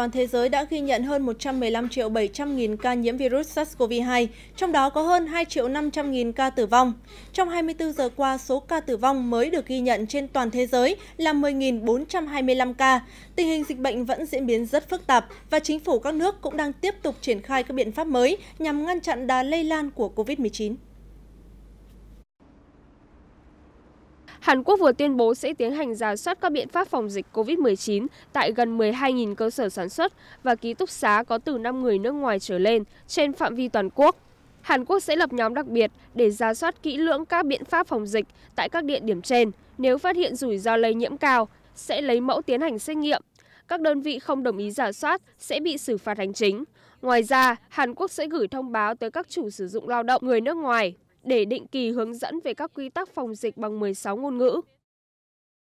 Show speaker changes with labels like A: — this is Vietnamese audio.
A: toàn thế giới đã ghi nhận hơn 115 triệu 700 nghìn ca nhiễm virus SARS-CoV-2, trong đó có hơn 2 triệu 500 nghìn ca tử vong. Trong 24 giờ qua, số ca tử vong mới được ghi nhận trên toàn thế giới là 10.425 ca. Tình hình dịch bệnh vẫn diễn biến rất phức tạp và chính phủ các nước cũng đang tiếp tục triển khai các biện pháp mới nhằm ngăn chặn đà lây lan của COVID-19.
B: Hàn Quốc vừa tuyên bố sẽ tiến hành giả soát các biện pháp phòng dịch COVID-19 tại gần 12.000 cơ sở sản xuất và ký túc xá có từ 5 người nước ngoài trở lên trên phạm vi toàn quốc. Hàn Quốc sẽ lập nhóm đặc biệt để giả soát kỹ lưỡng các biện pháp phòng dịch tại các địa điểm trên. Nếu phát hiện rủi ro lây nhiễm cao, sẽ lấy mẫu tiến hành xét nghiệm. Các đơn vị không đồng ý giả soát sẽ bị xử phạt hành chính. Ngoài ra, Hàn Quốc sẽ gửi thông báo tới các chủ sử dụng lao động người nước ngoài để định kỳ hướng dẫn về các quy tắc phòng dịch bằng 16 ngôn ngữ.